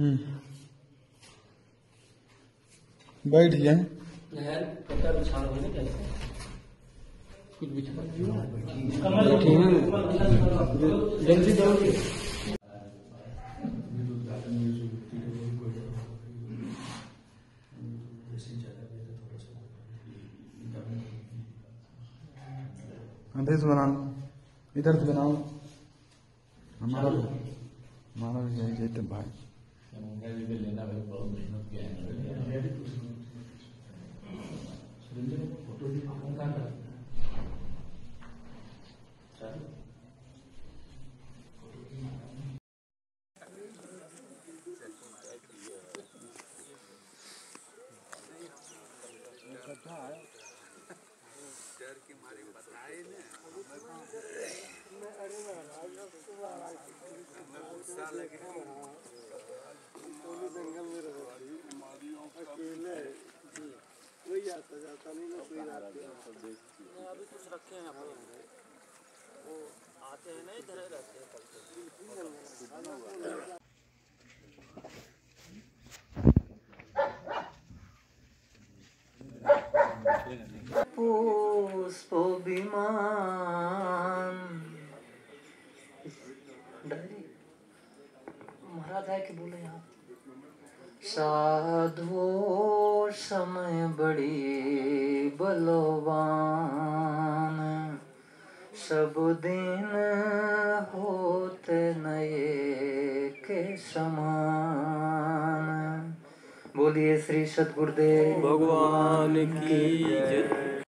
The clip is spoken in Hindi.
हम्म। बैठ जाए। नहर पत्ता बिछाना है ना कैसे कुछ बिछा बैठी हैं। जल्दी दौड़िए अंधे से बना लो इधर से बनाओ हमारा भी हमारा भी अभी कुछ रखे हैं अपने वो आते हैं ना इधर रहते हैं महाराज है कि बोले यहाँ साधु समय बड़ी बलवान। सब दिन होते नए के समान। बोलिए श्री सतगुरुदेव भगवान की जय।